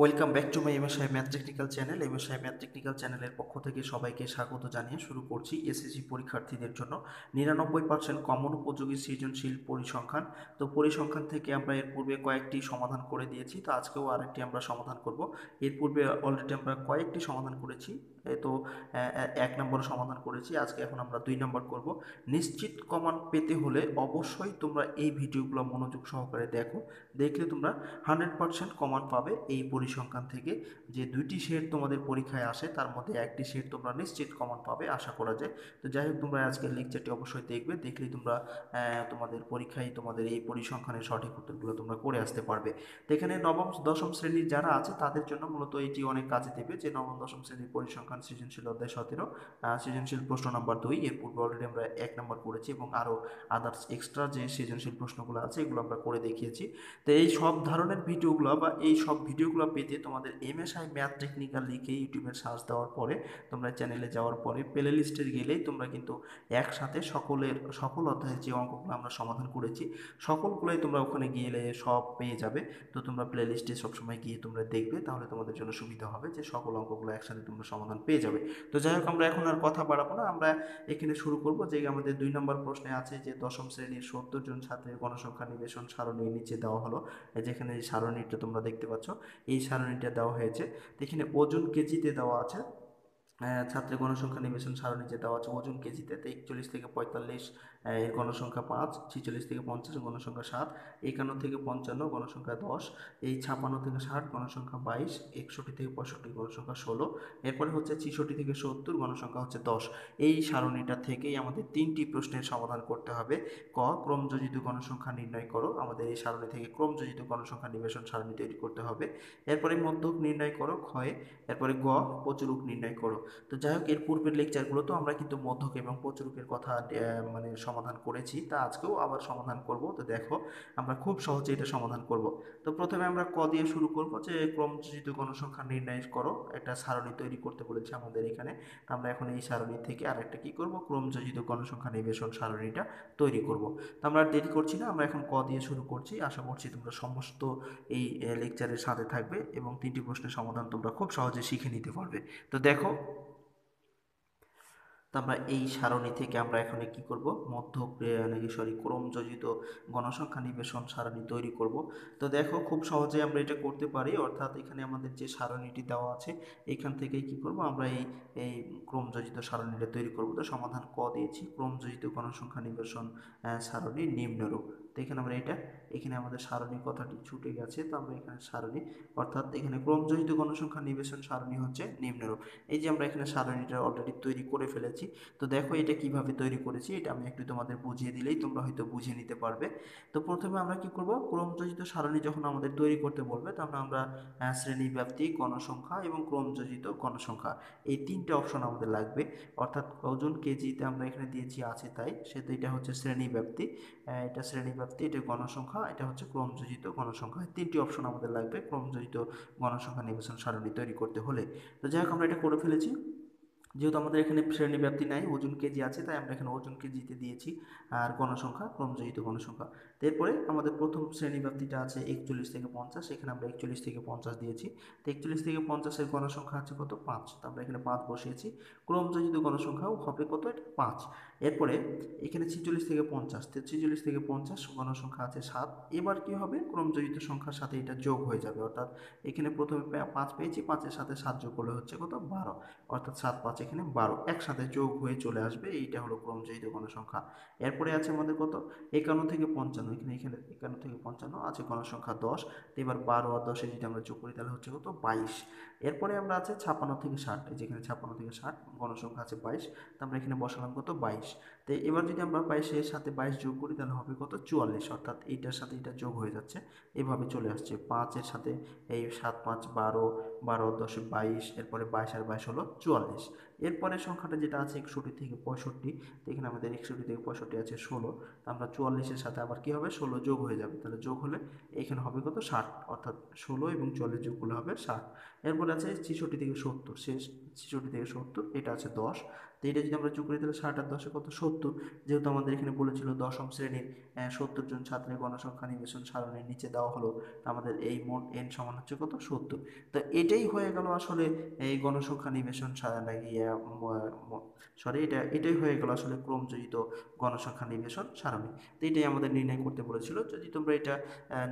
Welcome back to my M MSI math technical channel M S math technical চ্যানেলের পক্ষ থেকে সবাইকে স্বাগত জানিয়ে শুরু করছি এসএসসি পরীক্ষার্থীদের জন্য। নিরানব্বই পার্সেন্ট কমন উপযোগী সৃজনশীল পরিসংখ্যান। তো পরিসংখ্যান থেকে আমরা এর পূর্বে কয়েকটি সমাধান করে দিয়েছি। তো আজকেও আরেকটি আমরা সমাধান করব। এর পূর্বে অলরেডি আমরা কয়েকটি সমাধান করেছি। তো এক নম্বর সমাধান করেছি। আজকে এখন আমরা দুই নম্বর করব। নিশ্চিত কমান পেতে হলে অবশ্যই তোমরা এই ভিডিওগুলো মনোযোগ সহকারে দেখো। দেখলে তোমরা হান্ড্রেড পার্সেন্ট কমান পাবে এই পরিসংখ্যান থেকে। যে দুইটি শেড তোমাদের পরীক্ষায় আসে, তার মধ্যে একটি শেড তোমরা নিশ্চিত কমান পাবে, আশা করা যায়। তো যাই হোক, তোমরা আজকের লেকচারটি অবশ্যই দেখবে। দেখলেই তোমরা তোমাদের পরীক্ষায় তোমাদের এই পরিসংখ্যানের সঠিক উত্তরগুলো তোমরা করে আসতে পারবে। তো এখানে নবম, দশম শ্রেণির যারা আছে, তাদের জন্য মূলত এটি অনেক কাজে দেবে যে নবম, দশম শ্রেণির পরিসংখ্যান সৃজনশীল অধ্যায় সতেরো সৃজনশীল প্রশ্ন নাম্বার দুই। এর পূর্বে অলরেডি আমরা এক নম্বর করেছি এবং আরও আদার্স এক্সট্রা যে সৃজনশীল প্রশ্নগুলো আছে, এগুলো আমরা করে দেখিয়েছি। তো এই সব ধরনের ভিডিওগুলো বা এই সব ভিডিওগুলো পেতে তোমাদের এমএসআই ম্যাথ টেকনিক্যাল লিখে ইউটিউবের সার্চ দেওয়ার পরে তোমরা চ্যানেলে যাওয়ার পরে প্লে লিস্টে গেলেই তোমরা কিন্তু একসাথে সকলের, সকল অধ্যায়ের যে অঙ্কগুলো আমরা সমাধান করেছি, সকলগুলোই তোমরা ওখানে গিয়ে সব পেয়ে যাবে। তো তোমরা প্লে লিস্টে সবসময় গিয়ে তোমরা দেখবে, তাহলে তোমাদের জন্য সুবিধা হবে যে সকল অঙ্কগুলো একসাথে তোমরা সমাধান পেয়ে যাবে। তো যাই হোক, আমরা এখন আর কথা বাড়াবো না। আমরা এখানে শুরু করব যে আমাদের দুই নম্বর প্রশ্নে আছে যে দশম শ্রেণির সত্তর জন ছাত্রের গণসংখ্যা নিবেশন সারণীর নিচে দেওয়া হলো। যেখানে এই সারণীটা তোমরা দেখতে পাচ্ছ, এই সারণীটা দেওয়া হয়েছে। এখানে ওজন কেজিতে দেওয়া আছে ছাত্রের গণসংখ্যা নিবেশন সারণীতে দেওয়া আছে ওজন কেজিতে। একচল্লিশ থেকে পঁয়তাল্লিশ এর গণসংখ্যা পাঁচ, ছিচল্লিশ থেকে পঞ্চাশ, গণসংখ্যা সাত, একান্ন থেকে পঞ্চান্ন, গণসংখ্যা দশ, এই ছাপান্ন থেকে ষাট, গণসংখ্যা বাইশ, একষট্টি থেকে পঁয়ষট্টি, গণসংখ্যা ষোলো, এরপরে হচ্ছে ছিষট্টি থেকে সত্তর, গণসংখ্যা হচ্ছে দশ। এই সারণীটা থেকেই আমাদের তিনটি প্রশ্নের সমাধান করতে হবে। ক, ক্রমযোজিত গণসংখ্যা নির্ণয় করো। আমাদের এই সারণী থেকে ক্রমযোজিত গণসংখ্যা নিবেশন সারণী তৈরি করতে হবে। এরপরে মধ্যক নির্ণয় করো, ক্ষয়। এরপরে গ প্রচুরক নির্ণয় করো। তো যাই হোক, এর পূর্বের লেকচারগুলো তো আমরা কিন্তু মধ্যক এবং প্রচুরকের কথা মানে সমাধান করেছি, তা আজকেও আবার সমাধান করব। তো দেখো, আমরা খুব সহজে এটা সমাধান করব। তো প্রথমে আমরা ক দিয়ে শুরু করব যে, ক্রমযোজিত গণসংখ্যা নির্ণয় করো। একটা সারণী তৈরি করতে বলেছে আমাদের এখানে। আমরা এখন এই সারণী থেকে আরেকটা কি করব? ক্রমযোজিত গণসংখ্যা নিবেশন সারণীটা তৈরি করব। তো আমরা দেরি করছি না, আমরা এখন ক দিয়ে শুরু করছি। আশা করছি তোমরা সমস্ত এই লেকচারের সাথে থাকবে এবং তিনটি প্রশ্নের সমাধান তোমরা খুব সহজে শিখে নিতে পারবে। তো দেখো আমরা এই সারণী থেকে আমরা এখানে কি করব? মধ্য নাকি সরি ক্রমযোজিত গণসংখ্যা নিবেশন সারণী তৈরি করব। তো দেখো, খুব সহজে আমরা এটা করতে পারি। অর্থাৎ এখানে আমাদের যে সারণীটি দেওয়া আছে, এখান থেকেই কি করব? আমরা এই এই ক্রমযোজিত সারণীটা তৈরি করব। তো সমাধান ক দিয়েছি। ক্রমযোজিত গণসংখ্যা নিবেশন সারণী নিম্নরূপ। তো এখানে আমরা এটা, এখানে আমাদের সারণী কথাটি ছুটে গেছে, তো আমরা এখানে সারণী, অর্থাৎ এখানে ক্রমজহিত গণসংখ্যা নিবেশন সারণী হচ্ছে নিম্নরূপ। এই যে আমরা এখানে সারণীটা অলরেডি তৈরি করে ফেলেছি, তো দেখো এটা কীভাবে তৈরি করেছি, এটা আমি একটু তোমাদের বুঝিয়ে দিলেই তোমরা হয়তো বুঝে নিতে পারবে। তো প্রথমে আমরা কি করব ক্রমযোজিত সারণী যখন আমাদের তৈরি করতে বলবে, তখন আমরা শ্রেণি ব্যাপ্তি গণসংখ্যা এবং ক্রমযোজিত গণসংখ্যা, এই তিনটে অপশন আমাদের লাগবে। অর্থাৎ ওজন কেজিতে আমরা এখানে দিয়েছি আছে তাই, সেটা, এটা হচ্ছে শ্রেণি ব্যাপ্তি এটা শ্রেণি ব্যাপ্তি এটা গণসংখ্যা এটা হচ্ছে ক্রমযোজিত গণসংখ্যা তিনটি অপশন আমাদের লাগবে, ক্রমযোজিত গণসংখ্যা নিবেশন সারণী তৈরি করতে হলে। তো যাই হোক, আমরা এটা করে ফেলেছি। যেহেতু আমাদের এখানে শ্রেণি ব্যাপ্তি নাই, ওজন কেজি আছে, তাই আমরা এখানে ওজন কেজিতে দিয়েছি। আর গণসংখ্যা ক্রমযোজিত গণসংখ্যা এরপরে আমাদের প্রথম শ্রেণি ব্যাপ্তিটা আছে একচল্লিশ থেকে পঞ্চাশ, এখানে আমরা একচল্লিশ থেকে পঞ্চাশ দিয়েছি। তো একচল্লিশ থেকে পঞ্চাশের গণসংখ্যা আছে কত? পাঁচ। তো আমরা এখানে পাঁচ বসিয়েছি। ক্রমযোজিত গণসংখ্যাও হবে কত? এটা পাঁচ। এরপরে এখানে ছিচল্লিশ থেকে পঞ্চাশ ছিচল্লিশ থেকে পঞ্চাশ গণসংখ্যা আছে সাত। এবার কি হবে? ক্রমযোজিত সংখ্যার সাথে এটা যোগ হয়ে যাবে। অর্থাৎ এখানে প্রথমে পাঁচ পেয়েছি, পাঁচের সাথে সাত যোগ করলে হচ্ছে কত? বারো। অর্থাৎ সাত, পাঁচ এখানে বারো। একসাথে যোগ হয়ে চলে আসবে। এইটা হলো ক্রমযোজিত গণসংখ্যা। এরপরে আছে আমাদের কত? একান্ন থেকে পঞ্চান্ন। এখানে এখানে একান্ন থেকে পঞ্চান্ন আছে গণসংখ্যা দশ। এবার বারো আর দশে যদি আমরা যোগ করি, তাহলে হচ্ছে কত? বাইশ। এরপরে আমরা আছে ছাপ্পান্ন থেকে ষাট যেখানে ছাপ্পান্ন থেকে ষাট, গণসংখ্যা আছে বাইশ, তো আমরা এখানে বসালাম কত? বাইশ। তো এবার যদি আমরা বাইশের সাথে বাইশ যোগ করি, তাহলে হবে কত? চুয়াল্লিশ। অর্থাৎ এইটার সাথে এটা যোগ হয়ে যাচ্ছে। এভাবে চলে আসছে। পাঁচের সাথে এই সাত, পাঁচ, বারো বারো, দশ, বাইশ, এরপরে বাইশ আর বাইশ হলো চুয়াল্লিশ। এরপরে সংখ্যাটা যেটা আছে একষট্টি থেকে পঁয়ষট্টি এখানে আমাদের একষট্টি থেকে পঁয়ষট্টি আছে ষোলো। আমরা চুয়াল্লিশের সাথে আবার কী হবে? ষোলো যোগ হয়ে যাবে। তাহলে যোগ হলে এখানে হবে কত? ষাট। অর্থাৎ ষোলো এবং চুয়াল্লিশ যোগ করলে হবে ষাট। এরপরে আছে ছেষট্টি থেকে সত্তর। শেষ ছেষট্টি থেকে সত্তর, এটা আছে দশ। তো এটা যদি আমরা যোগ করি, তাহলে ষাট আর দশে কত? সত্তর। যেহেতু আমাদের এখানে বলেছিল দশম শ্রেণির সত্তর জন ছাত্রের গণসংখ্যা নিবেশন সারণীর নিচে দেওয়া হলো আমাদের এই মোট এন সমান হচ্ছে কত? সত্তর। তো এটাই হয়ে গেল আসলে এই গণসংখ্যা নিবেশন সরি এটা, এটাই হয়ে গেল আসলে ক্রমজয়িত গণসংখ্যা নিবেশন সারণী। তো এটাই আমাদের নির্ণয় করতে বলেছিল। যদি তোমরা এটা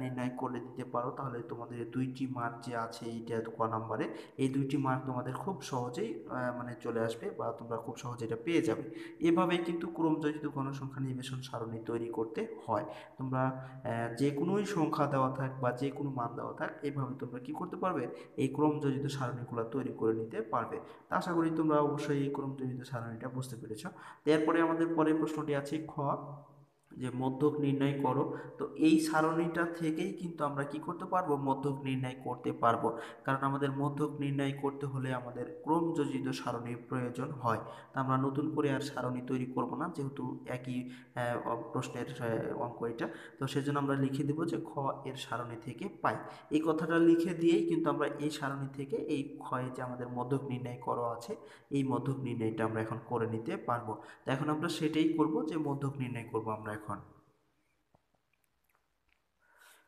নির্ণয় করে দিতে পারো, তাহলে তোমাদের দুইটি মার্ক যে আছে এইটা ক নাম্বারে এই দুইটি মার্ক তোমাদের খুব সহজেই মানে চলে আসবে বা তোমরা খুব সহজে এটা পেয়ে যাবে। এভাবেই কিন্তু ক্রমজয়িত গণসংখ্যা নিবেশন সারণী তৈরি করতে হয়। তোমরা যে কোনোই সংখ্যা দেওয়া থাক বা যে কোনো মান দেওয়া থাক, এভাবে তোমরা কি করতে পারবে? এই ক্রমজয়িত সারণীগুলো তৈরি করে নিতে পারবে। তা আশা করি তোমরা অবশ্যই এই ক্রমজয়িত সারণীটা বুঝতে পেরেছ। এরপরে আমাদের পরের প্রশ্নটি আছে খ। যে মধ্যক নির্ণয় করো, তো এই সারণীটা থেকেই কিন্তু আমরা কি করতে পারব? মধ্যক নির্ণয় করতে পারব। কারণ আমাদের মধ্যক নির্ণয় করতে হলে আমাদের ক্রমযোজিত সারণীর প্রয়োজন হয়। তা আমরা নতুন করে আর সারণী তৈরি করব না, যেহেতু একই প্রশ্নের অঙ্ক এটা। তো সেজন্য আমরা লিখে দেবো যে খ এর সারণী থেকে পাই। এই কথাটা লিখে দিয়েই কিন্তু আমরা এই সারণী থেকে এই ক্ষয়ে যে আমাদের মধ্যক নির্ণয় করো আছে, এই মধ্যক নির্ণয়টা আমরা এখন করে নিতে পারব। তো এখন আমরা সেটাই করব যে মধ্যক নির্ণয় করব আমরা এখন। এখন।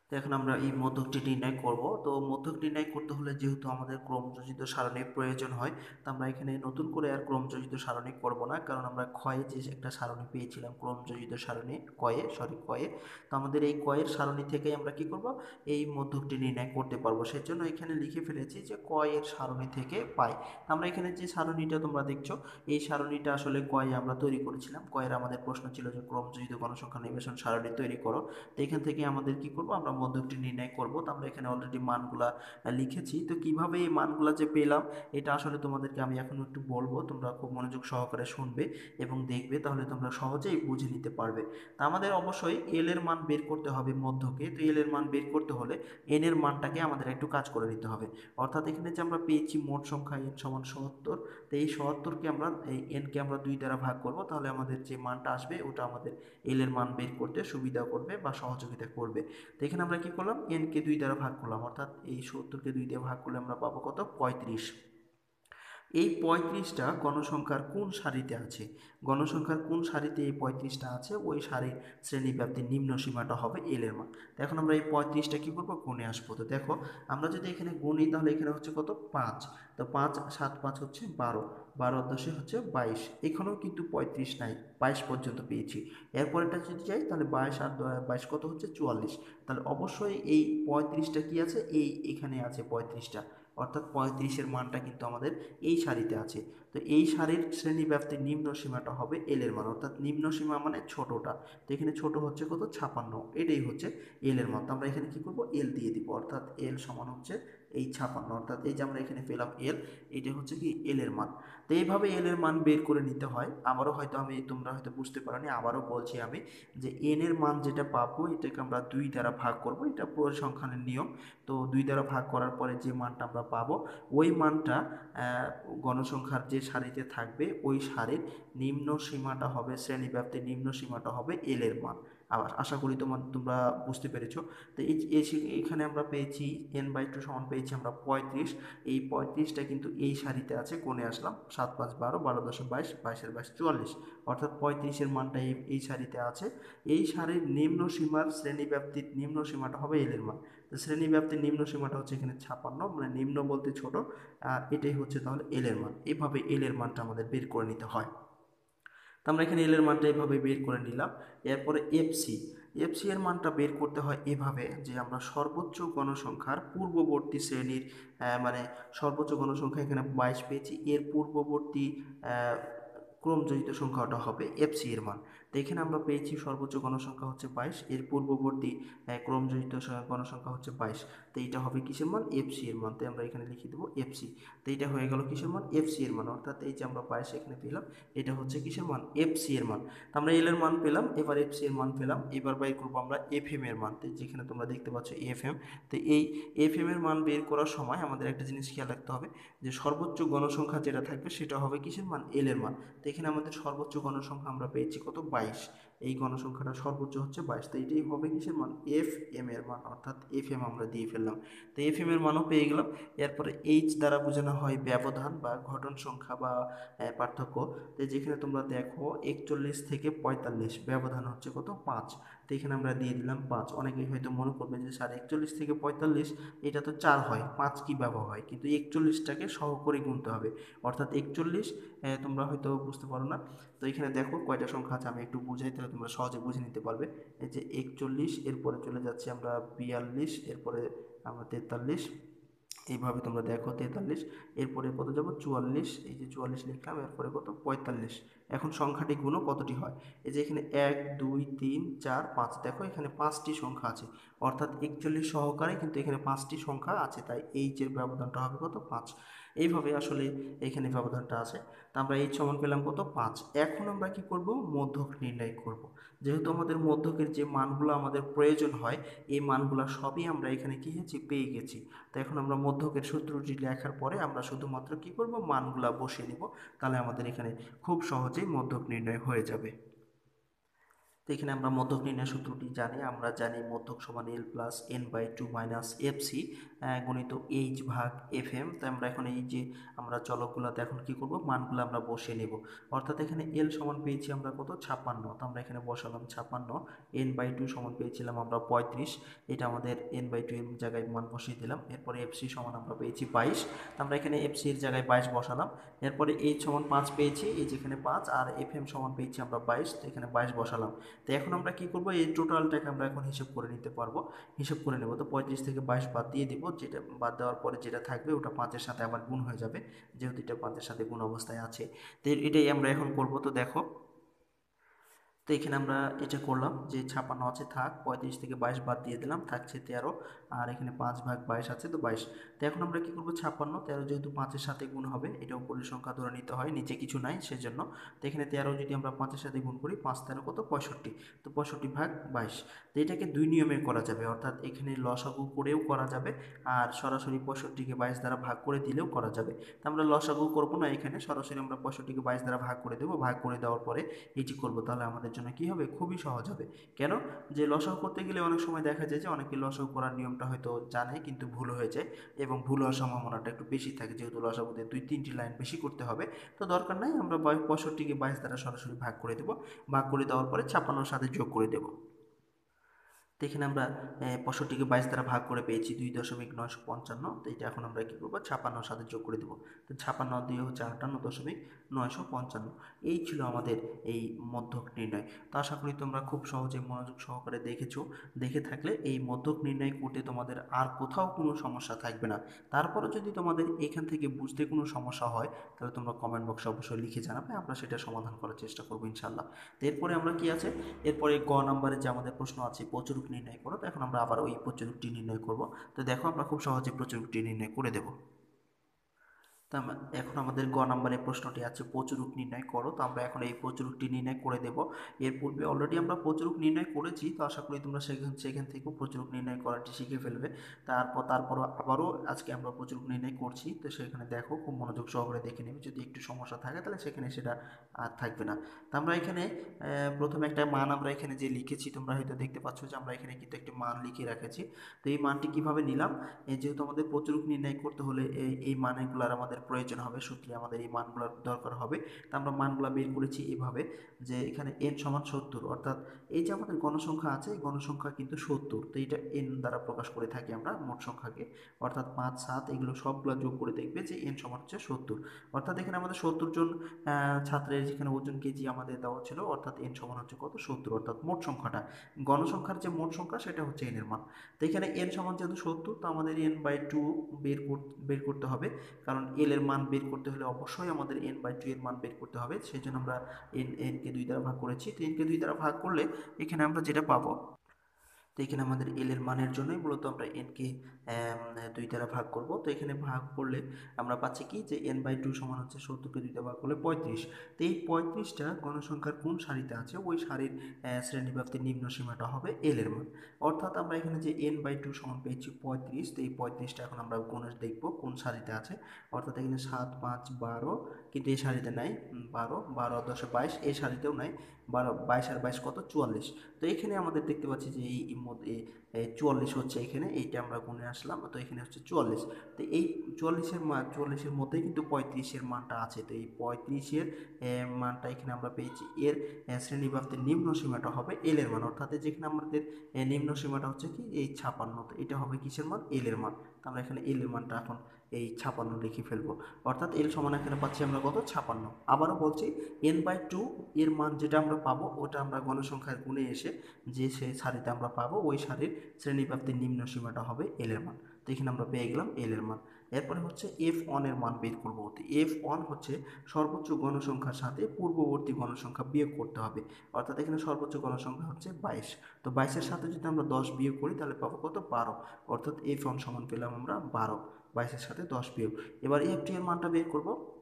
তো এখন আমরা এই মধ্যকটি নির্ণয় করব। তো মধ্যক নির্ণয় করতে হলে যেহেতু আমাদের ক্রমযোজিত সারণীর প্রয়োজন হয়, তো আমরা এখানে নতুন করে আর ক্রমযোজিত সারণী করব না, কারণ আমরা ক্ষয়ে যে একটা সারণী পেয়েছিলাম ক্রমযোজিত সারণী কয়ে সরি কয়ে তো আমাদের এই কয়ের সারণী থেকেই আমরা কি করব? এই মধ্যকটি নির্ণয় করতে পারব। সেই জন্য এখানে লিখে ফেলেছি যে কয়ের সারণী থেকে পাই। আমরা এখানে যে সারণীটা তোমরা দেখছ, এই সারণীটা আসলে কয়ে আমরা তৈরি করেছিলাম। কয়ের আমাদের প্রশ্ন ছিল যে ক্রমযোজিত গণসংখ্যা নিবেশন সারণী তৈরি করো। তো এখান থেকে আমাদের কি করব? আমরা মধ্যকটি নির্ণয় করব। তো আমরা এখানে অলরেডি মানগুলা লিখেছি। তো কীভাবে এই মানগুলা যে পেলাম, এটা আসলে তোমাদেরকে আমি এখন একটু বলব। তোমরা খুব মনোযোগ সহকারে শুনবে এবং দেখবে, তাহলে তোমরা সহজেই বুঝে নিতে পারবে। তা আমাদের অবশ্যই এল এর মান বের করতে হবে মধ্যকে। তো এল এর মান বের করতে হলে এন এর মানটাকে আমাদের একটু কাজ করে নিতে হবে। অর্থাৎ এখানে যে আমরা পেয়েছি মোট সংখ্যা এন সমান সত্তর, তো এই সত্তরকে আমরা, এই এনকে আমরা দুই দ্বারা ভাগ করব, তাহলে আমাদের যে মানটা আসবে, ওটা আমাদের এল এর মান বের করতে সুবিধা করবে বা সহযোগিতা করবে। তো এখানে আমরা কি করলাম? এনকে দুই দ্বারা ভাগ করলাম। অর্থাৎ এই সত্তরকে দুই দিয়ে ভাগ করলে আমরা পাবো কত? পঁয়ত্রিশ। এই পঁয়ত্রিশটা গণসংখ্যার কোন সারিতে আছে? গণসংখ্যার কোন সারিতে এই পঁয়ত্রিশটা আছে? ওই সারির শ্রেণীব্যাপ্তির নিম্ন সীমাটা হবে এল এর মান। এখন আমরা এই পঁয়ত্রিশটা কী করব? গুণে আসব। তো দেখো, আমরা যদি এখানে গুণি, তাহলে এখানে হচ্ছে কত? পাঁচ। তো পাঁচ, সাত, পাঁচ হচ্ছে বারো। বারো দশে হচ্ছে বাইশ। এখানেও কিন্তু পঁয়ত্রিশ নাই, বাইশ পর্যন্ত পেয়েছি। এরপরেটা যদি যাই, তাহলে বাইশ আর বাইশ কত হচ্ছে? চুয়াল্লিশ। তাহলে অবশ্যই এই পঁয়ত্রিশটা কি আছে? এই এখানে আছে পঁয়ত্রিশটা। অর্থাৎ পঁয়ত্রিশের মানটা কিন্তু আমাদের এই সারিতে আছে। তো এই সারির শ্রেণীব্যাপ্তির নিম্ন সীমাটা হবে এল এর মান, অর্থাৎ নিম্ন সীমা মানে ছোটটা। তো এখানে ছোট হচ্ছে কত? ছাপান্ন। এটাই হচ্ছে এল এর মান। তো আমরা এখানে কি করব? এল দিয়ে দিব। অর্থাৎ এল সমান হচ্ছে এই ছাপান্ন। অর্থাৎ এই যে আমরা এখানে পেলাম এল এটা হচ্ছে কি এল এর মান। তো এইভাবে এল এর মান বের করে নিতে হয়। আবারও হয়তো আমি, তোমরা হয়তো বুঝতে পারোনি, আবারও বলছি আমি যে এন এর মান যেটা পাবো, এটাকে আমরা দুই দ্বারা ভাগ করব। এটা পরিসংখ্যানের নিয়ম। তো দুই দ্বারা ভাগ করার পরে যে মানটা আমরা পাবো, ওই মানটা গণসংখ্যার যে সারিতে থাকবে ওই সারির নিম্ন সীমাটা হবে শ্রেণীব্যাপ্তির নিম্ন সীমাটা হবে এল এর মান। আবার আশা করি তোমার তোমরা বুঝতে পেরেছ। তো এই এখানে আমরা পেয়েছি এন বাই টু সমান পেয়েছি আমরা পঁয়ত্রিশ। এই পঁয়ত্রিশটা কিন্তু এই সারিতে আছে, কোণে আসলাম সাত পাঁচ বারো বারো দশ বাইশ, বাইশের বাইশ চুয়াল্লিশ। অর্থাৎ পঁয়ত্রিশের মানটা এই এই সারিতে আছে। এই সারির নিম্ন সীমার শ্রেণীব্যাপ্তির, নিম্ন সীমাটা হবে এলের মান। তো শ্রেণীব্যাপ্তির নিম্ন সীমাটা হচ্ছে এখানে ছাপান্ন মানে নিম্ন বলতে ছোট। এটাই হচ্ছে তাহলে এলের মান। এভাবে এলের মানটা আমাদের বের করে নিতে হয়। আমরা এখানে এল এর মানটা এভাবে বের করে নিলাম। এরপরে এফসি এফসি এর মানটা বের করতে হয় এভাবে যে আমরা সর্বোচ্চ গণসংখ্যার পূর্ববর্তী শ্রেণির মানে সর্বোচ্চ গণসংখ্যা এখানে বাইশ পেয়েছি। এর পূর্ববর্তী ক্রমজড়িত সংখ্যাটা হবে এফসি এর মান। তো এখানে আমরা পেয়েছি সর্বোচ্চ গণসংখ্যা হচ্ছে বাইশ, এর পূর্ববর্তী ক্রমজড়িত গণসংখ্যা হচ্ছে বাইশ। তো এইটা হবে কিসের মান? এফসি এর মান। তাই আমরা এখানে লিখে দেবো এফসি তো এইটা হয়ে গেল কিসের মান? এফসি এর মান। অর্থাৎ এই যে আমরা বাইশ এখানে পেলাম, এটা হচ্ছে কিসের মান? এফসি এর মান। তো আমরা এল এর মান পেলাম, এবার এফসি এর মান পেলাম, এবার বাইর করব আমরা এফ এম এর মান। তো যেখানে তোমরা দেখতে পাচ্ছ এফ এম তো এই এফ এম এর মান বের করার সময় আমাদের একটা জিনিস খেয়াল রাখতে হবে, যে সর্বোচ্চ গণসংখ্যা যেটা থাকবে সেটা হবে কিসের মান? এল এর মান। তো এখানে আমাদের সর্বোচ্চ গণসংখ্যা আমরা পেয়েছি কত? বাইশ। এই গণসংখ্যাটা সর্বোচ্চ হচ্ছে বাইশ। তো এটাই হবে কিসের মান? এফ এম এর মান, অর্থাৎ এফ এম আমরা দিয়ে ফেললাম। তো এফ এম এর মানও পেয়ে গেলাম। এরপরে এইচ দ্বারা বোঝানো হয় ব্যবধান বা ঘটন সংখ্যা বা পার্থক্য। তো যেখানে তোমরা দেখো একচল্লিশ থেকে পঁয়তাল্লিশ, ব্যবধান হচ্ছে কত? পাঁচ। তো এখানে আমরা দিয়ে দিলাম পাঁচ। অনেকেই হয়তো মনে করবেন যে, স্যার, একচল্লিশ থেকে পঁয়তাল্লিশ, এটা তো চার হয়। পাঁচ কীভাবে হয়? কিন্তু একচল্লিশটাকে সহ করে গুনতে হবে। অর্থাৎ একচল্লিশ তোমরা হয়তো বুঝতে পারো না। তো এখানে দেখো কয়টা সংখ্যা আছে, আমি একটু বুঝাই, তাহলে তোমরা সহজে বুঝে নিতে পারবে। এই যে একচল্লিশ, এরপরে চলে যাচ্ছে আমরা বিয়াল্লিশ, এরপরে আমরা তেতাল্লিশ এইভাবে তোমরা দেখো তেতাল্লিশ, এরপরে কত যাব? চুয়াল্লিশ, এই যে চুয়াল্লিশ লিখলাম, এরপরে কত? পঁয়তাল্লিশ। এখন সংখ্যাটি গুণও কতটি হয়? এই যে এখানে এক, দুই, তিন, চার, পাঁচ, দেখো এখানে পাঁচটি সংখ্যা আছে। অর্থাৎ একচল্লিশ সহকারে কিন্তু এখানে পাঁচটি সংখ্যা আছে, তাই এইচের ব্যবধানটা হবে কত? পাঁচ। এইভাবে আসলে এখানে ব্যবধানটা আছে। তা আমরা এইচ সমান পেলাম কত? পাঁচ। এখন আমরা কি করব? মধ্যক নির্ণয় করব। যেহেতু আমাদের মধ্যকের যে মানগুলো আমাদের প্রয়োজন হয়, এই মানগুলো সবই আমরা এখানে কি হয়েছি? পেয়ে গেছি। তো এখন আমরা মধ্যকের সূত্রটি লেখার পরে আমরা শুধুমাত্র কি করব? মানগুলা বসিয়ে দিব তাহলে আমাদের এখানে খুব সহজেই মধ্যক নির্ণয় হয়ে যাবে। তো এখানে আমরা মধ্যক নির্ণয় সূত্রটি জানি। আমরা জানি মধ্যক সমান L plus N by two minus F C গণিত এইচ ভাগ এফ এম তো আমরা এখন এই যে আমরা চলকগুলোতে এখন কি করব? মানগুলো আমরা বসিয়ে নেব। অর্থাৎ এখানে এল সমান পেয়েছি আমরা কত? ছাপ্পান্ন। তো আমরা এখানে বসালাম ছাপ্পান্ন। এন বাই টু সমান পেয়েছিলাম আমরা পঁয়ত্রিশ। এটা আমাদের এন বাই টু এর জায়গায় মান বসিয়ে দিলাম। এরপরে এফ সি সমান আমরা পেয়েছি বাইশ। তো আমরা এখানে এফ সির জায়গায় বাইশ বসালাম। এরপরে এইচ সমান পাঁচ পেয়েছি। এই যেখানে পাঁচ। আর এফ এম সমান পেয়েছি আমরা বাইশ। তো এখানে বাইশ বসালাম। তো এখন আমরা কি করব? এই টোটালটাকে আমরা এখন হিসেব করে নিতে পারব। হিসেব করে নেব। তো পঁয়ত্রিশ থেকে বাইশ বাদ দিয়ে দিব। যেটা বাদ দেওয়ার পরে যেটা থাকবে ওটা পাঁচের সাথে আবার গুণ হয়ে যাবে। যেহেতু এটা পাঁচের সাথে গুণ অবস্থায় আছে। তো এটাই আমরা এখন করব। তো দেখো, তো এখানে আমরা এটা করলাম যে ছাপানো আছে, থাক। পঁয়ত্রিশ থেকে বাইশ বাদ দিয়ে দিলাম, থাকছে তেরো। আর এখানে পাঁচ ভাগ বাইশ আছে তো বাইশ। তো এখন আমরা কী করব? ছাপ্পান্ন। তেরো যেহেতু পাঁচের সাথে গুণ হবে, এটা উপরের সংখ্যা ধরে নিতে হয়, নিচে কিছু নাই সেজন্য। তো এখানে তেরো যদি আমরা পাঁচের সাথে গুণ করি, পাঁচ তেরো কত? পঁয়ষট্টি। তো পঁয়ষট্টি ভাগ বাইশ। তো এটাকে দুই নিয়মে করা যাবে, অর্থাৎ এখানে লসাগু করেও করা যাবে আর সরাসরি পঁয়ষট্টিকে বাইশ দ্বারা ভাগ করে দিলেও করা যাবে। তো আমরা লসাগু করব না এখানে, সরাসরি আমরা পঁয়ষট্টিকে বাইশ দ্বারা ভাগ করে দেবো, ভাগ করে দেওয়ার পরে এটি করব। তাহলে আমাদের জন্য কি হবে? খুবই সহজ হবে। কেন? যে লসাগু করতে গেলে অনেক সময় দেখা যায় যে অনেকে লসাগু করার নিয়মটা হয়তো জানে, কিন্তু ভুল হয়ে যায় এবং ভুল হওয়ার সম্ভাবনাটা একটু বেশি থাকে। যেহেতু লসাগুতে দুই, তিনটি লাইন বেশি করতে হবে, তো দরকার নাই, আমরা পঁয়ষট্টিকে বাইশ দ্বারা সরাসরি ভাগ করে দেবো। ভাগ করে দেওয়ার পরে ছাপ্পান্নর সাথে যোগ করে দেবো। তো এখানে আমরা পঁয়ষট্টিকে বাইশ দ্বারা ভাগ করে পেয়েছি, দুই দশমিক নয়শো পঞ্চান্ন। তো এটা এখন আমরা কী করব? ছাপান্নর সাথে যোগ করে দেবো। তো ছাপান্ন দিয়ে হচ্ছে আটান্ন দশমিক নয়শো পঞ্চান্ন। এই ছিল আমাদের এই মধ্যক নির্ণয়। তো আশা করি তোমরা খুব সহজে মনোযোগ সহকারে দেখেছ। দেখে থাকলে এই মধ্যক নির্ণয় করতে তোমাদের আর কোথাও কোনো সমস্যা থাকবে না। তারপরে যদি তোমাদের এখান থেকে বুঝতে কোনো সমস্যা হয়, তাহলে তোমরা কমেন্ট বক্সে অবশ্যই লিখে জানাবে। আমরা সেটা সমাধান করার চেষ্টা করব ইনশাল্লাহ তো এরপরে আমরা কি আছে? এরপরে গ নাম্বারে যে আমাদের প্রশ্ন আছে, প্রচুর নির্ণয় করো। তো এখন আমরা আবার ওই প্রচুরটি নির্ণয় করব। তো দেখো আমরা খুব সহজে প্রচুরটি নির্ণয় করে দেবো। তা এখন আমাদের গ নাম্বারের প্রশ্নটি আছে, প্রচুরক নির্ণয় করো। তো আমরা এখন এই প্রচুরকটি নির্ণয় করে দেব। এর পূর্বে অলরেডি আমরা প্রচুরক নির্ণয় করেছি, তো আশা করি তোমরা সেখান সেখান থেকেও প্রচুরক নির্ণয় করাটি শিখে ফেলবে। তারপর তারপর আবারও আজকে আমরা প্রচুরক নির্ণয় করছি। তো সেখানে দেখো, খুব মনোযোগ সহকারে দেখে নেবে। যদি একটু সমস্যা থাকে, তাহলে সেখানে সেটা আর থাকবে না। তো আমরা এখানে প্রথমে একটা মান আমরা এখানে যে লিখেছি, তোমরা হয়তো দেখতে পাচ্ছ যে আমরা এখানে কিন্তু একটি মান লিখে রেখেছি। তো এই মানটি কীভাবে নিলাম? যেহেতু আমাদের প্রচুরক নির্ণয় করতে হলে এই মানগুলোর আমাদের আমাদের প্রয়োজন হবে, সূত্রে আমাদের এই মানগুলোর দরকার হবে। তা আমরা মানগুলো বের করেছি এভাবে যে এখানে এন সমান সত্তর, অর্থাৎ এই যে আমাদের গণসংখ্যা আছে, এই গণসংখ্যা কিন্তু সত্তর। তো এটা এন দ্বারা প্রকাশ করে থাকি আমরা মোট সংখ্যাকে। অর্থাৎ পাঁচ, সাত, এগুলো সবগুলো যোগ করে দেখবে যে এন সমান হচ্ছে সত্তর। অর্থাৎ এখানে আমাদের সত্তর জন ছাত্রের যেখানে ওজন কেজি আমাদের দেওয়া ছিল, অর্থাৎ এন সমান হচ্ছে কত? সত্তর, অর্থাৎ মোট সংখ্যাটা। গণসংখ্যার যে মোট সংখ্যা সেটা হচ্ছে এনের মান। তো এখানে এন সমান যেহেতু সত্তর, তো আমাদের এন বাই টু বের বের করতে হবে। কারণ এল এল এর মান বের করতে হলে অবশ্যই আমাদের এন বাই টু এর মান বের করতে হবে। সেই জন্য আমরা এন এনকে দুই দ্বারা ভাগ করেছি। তো এনকে দুই দ্বারা ভাগ করলে এখানে আমরা যেটা পাবো তো এখানে আমাদের এল এর মানের জন্যই মূলত আমরা এনকে দুই দ্বারা ভাগ করব। তো এখানে ভাগ করলে আমরা পাচ্ছি কি? যে এন বাই টু সমান হচ্ছে সত্তরকে দুই দ্বারা ভাগ করলে পঁয়ত্রিশ। তো এই পঁয়ত্রিশটা গণসংখ্যার কোন সারিতে আছে? ওই সারির শ্রেণীব্যাপ্তির নিম্ন সীমাটা হবে এল এর মান। অর্থাৎ আমরা এখানে যে এন বাই টু সমান পেয়েছি পঁয়ত্রিশ, তো এই পঁয়ত্রিশটা এখন আমরা গুণে দেখব? কোন সারিতে আছে? অর্থাৎ এখানে সাত, পাঁচ, বারো, কিন্তু এই সারিতে নাই বারো বারো দশে বাইশ, এই সারিতেও নাই, বারো, বাইশ আর বাইশ কত? চুয়াল্লিশ। তো এখানে আমাদের দেখতে পাচ্ছি যে এই চুয়াল্লিশ হচ্ছে এখানে, এইটা আমরা গুনে আসলাম, তো এখানে হচ্ছে চুয়াল্লিশ। তো এই চুয়াল্লিশের মান চুয়াল্লিশের মধ্যেই কিন্তু পঁয়ত্রিশের মানটা আছে, তো এই পঁয়ত্রিশের মানটা এখানে আমরা পেয়েছি। এর শ্রেণীব্যাপ্তির নিম্ন সীমাটা হবে এলের মান, অর্থাৎ যেখানে আমাদের নিম্ন সীমাটা হচ্ছে কি? এই ছাপান্ন, তো এটা হবে কিসের মান? এলের মান। তো আমরা এখানে এলের মানটা এখন এই ছাপান্ন লিখে ফেলব। অর্থাৎ এল সমান এখানে পাচ্ছি আমরা কত? ছাপান্ন। আবারও বলছি এন বাই টু এর মান যেটা আমরা পাবো, ওটা আমরা গণসংখ্যার গুণে এসে যে সেই সারিতে আমরা পাবো, ওই সারির শ্রেণীব্যাপ্তির নিম্ন সীমাটা হবে এল এর মান। তো এখানে আমরা পেয়ে গেলাম এল এর মান। এরপরে হচ্ছে এফ ওয়ানের মান বের করব। এফ ওয়ান হচ্ছে সর্বোচ্চ গণসংখ্যার সাথে পূর্ববর্তী গণসংখ্যা বিয়োগ করতে হবে। অর্থাৎ এখানে সর্বোচ্চ গণসংখ্যা হচ্ছে বাইশ। তো বাইশের সাথে যদি আমরা দশ বিয়োগ করি, তাহলে পাবো কত? বারো। অর্থাৎ এফ ওয়ান সমান পেলাম আমরা বারো। বাইশের সাথে দশ বিয়োগ। এবার এফ টি এর মানটা বের করব।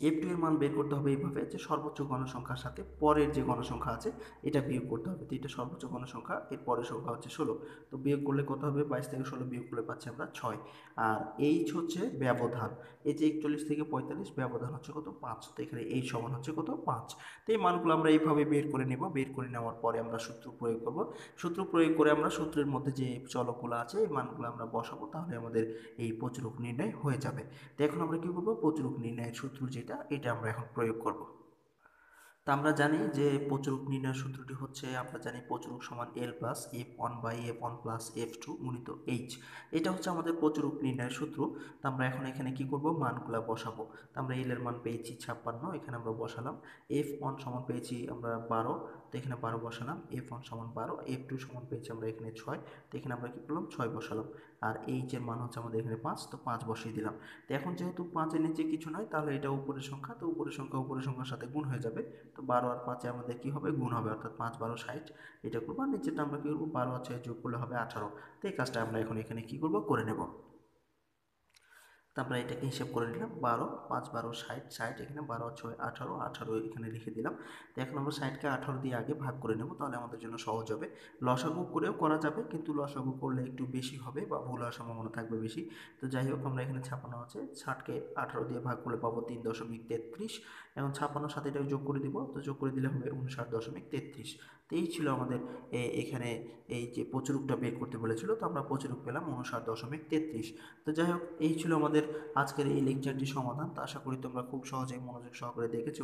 এফ টু এর মান বের করতে হবে এইভাবে যে সর্বোচ্চ গণসংখ্যার সাথে পরের যে গণসংখ্যা আছে, এটা বিয়োগ করতে হবে। তো এটা সর্বোচ্চ গণসংখ্যা, এর পরের সংখ্যা হচ্ছে ষোলো। তো বিয়োগ করলে কত হবে? বাইশ থেকে ষোলো বিয়োগ করলে পাচ্ছি আমরা ছয়। আর এইচ হচ্ছে ব্যবধান। এই যে একচল্লিশ থেকে পঁয়তাল্লিশ, ব্যবধান হচ্ছে কত? পাঁচ। তো এখানে এই সমান হচ্ছে কত? পাঁচ। তো এই মানগুলো আমরা এইভাবে বের করে নেব। বের করে নেওয়ার পরে আমরা সূত্র প্রয়োগ করব। সূত্র প্রয়োগ করে আমরা সূত্রের মধ্যে যে চলকগুলো আছে, এই মানগুলো আমরা বসাবো, তাহলে আমাদের এই প্রচুরক নির্ণয় হয়ে যাবে। তো এখন আমরা কী করব? প্রচুরক নির্ণয়ের সূত্র যেটা এটা আমরা এখন প্রয়োগ করব। তা আমরা জানি যে প্রচুরক নির্ণয় সূত্রটি হচ্ছে, আমরা জানি প্রচুরক সমান L plus F one by F one plus F two গুণিত এইচ এটা হচ্ছে আমাদের প্রচুরক নির্ণয়ের সূত্র। তা আমরা এখন এখানে কি করব? মানগুলো বসাবো। তা আমরা এল এর মান পেয়েছি ছাপ্পান্ন, এখানে আমরা বসালাম। এফ ওয়ান সমান পেয়েছি আমরা বারো, তো এখানে বারো বসালাম। এফ ওয়ান সমান বারো এফ টু সমান পেয়েছি আমরা এখানে ছয়, তো এখানে আমরা কি করলাম? ছয় বসালাম। আর এইচের মান হচ্ছে আমাদের এখানে পাঁচ, তো পাঁচ বসিয়ে দিলাম। তো এখন যেহেতু পাঁচের নিচে কিছু নয় তাহলে এটা উপরের সংখ্যা, তো উপরের সংখ্যা উপরের সংখ্যার সাথে গুণ হয়ে যাবে। তো বারো আর পাঁচে আমাদের কী হবে? গুণ হবে, অর্থাৎ পাঁচ, বারো, ষাট। এটা করব, আর নিচেরটা আমরা কী করব? বারো আর ছয় যোগ করলে হবে আঠারো। তো এই কাজটা আমরা এখন এখানে কী করব? করে নেব। তারপরে এটাকে হিসেব করে নিলাম বারো, পাঁচ, বারো, ষাট ষাট এখানে বারো, ছয়, আঠারো আঠারো এখানে লিখে দিলাম। তো এখন আমরা ষাটকে আঠারো দিয়ে আগে ভাগ করে নেব, তাহলে আমাদের জন্য সহজ হবে। লসাগু করেও করা যাবে, কিন্তু লসাগু করলে একটু বেশি হবে বা ভুল হওয়ার সম্ভাবনা থাকবে বেশি। তো যাই হোক, আমরা এখানে ছাপানো আছে, ষাটকে আঠারো দিয়ে ভাগ করলে পাবো তিন দশমিক তেত্রিশ। এখন ছাপানোর সাথে এটাকে যোগ করে দিব, তো যোগ করে দিলে হবে উনষাট দশমিক তেত্রিশ। তো এই ছিল আমাদের এখানে এই যে প্রচুরকটা বের করতে বলেছিল, তো আমরা প্রচুরক পেলাম উনষাট দশমিক তেত্রিশ। তো যাই হোক, এই ছিল আমাদের আজকের এই লেকচারটি সমাধান। তো আশা করি তোমরা খুব সহজেই মনোযোগ সহকারে দেখেছ।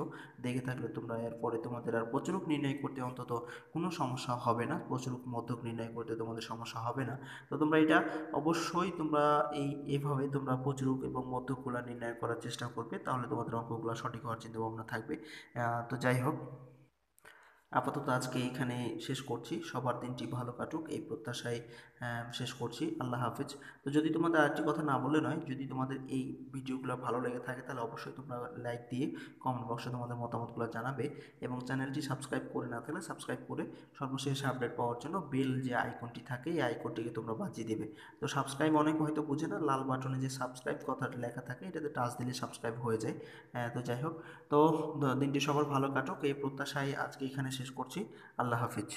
দেখে থাকলে তোমরা এরপরে তোমাদের আর প্রচুরক নির্ণয় করতে অন্তত কোনো সমস্যা হবে না। প্রচুরক মধ্যক নির্ণয় করতে তোমাদের সমস্যা হবে না। তো তোমরা এটা অবশ্যই তোমরা এই এভাবে তোমরা প্রচুরক এবং মধ্যকগুলো নির্ণয় করার চেষ্টা করবে। তাহলে তোমাদের অঙ্কগুলো সঠিক হওয়ার চিন্তা ভাবনা থাকবে তো যাই হোক। আপাতত আজকে এখানে শেষ করছি। সবার দিনটি ভালো কাটুক, এই প্রত্যাশায় শেষ করছি। আল্লাহ হাফিজ। তো যদি তোমাদের আরেকটি কথা না বলে নয়, যদি তোমাদের এই ভিডিওগুলো ভালো লেগে থাকে, তাহলে অবশ্যই তোমরা লাইক দিয়ে কমেন্ট বক্সে তোমাদের মতামতগুলো জানাবে এবং চ্যানেলটি সাবস্ক্রাইব করে না থাকলে সাবস্ক্রাইব করে সর্বশেষ আপডেট পাওয়ার জন্য বেল যে আইকনটি থাকে, এই আইকনটিকে তোমরা বাজিয়ে দেবে। তো সাবস্ক্রাইব অনেক হয়তো বুঝে না, লাল বাটনে যে সাবস্ক্রাইব কথাটা লেখা থাকে, এটাতে টাচ দিলে সাবস্ক্রাইব হয়ে যায়। তো যাই হোক, তো দিনটি সবার ভালো কাটুক, এই প্রত্যাশায় আজকে এখানে শেষ করছি। আল্লাহ হাফিজ।